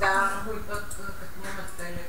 Да, он будет как мы отдали.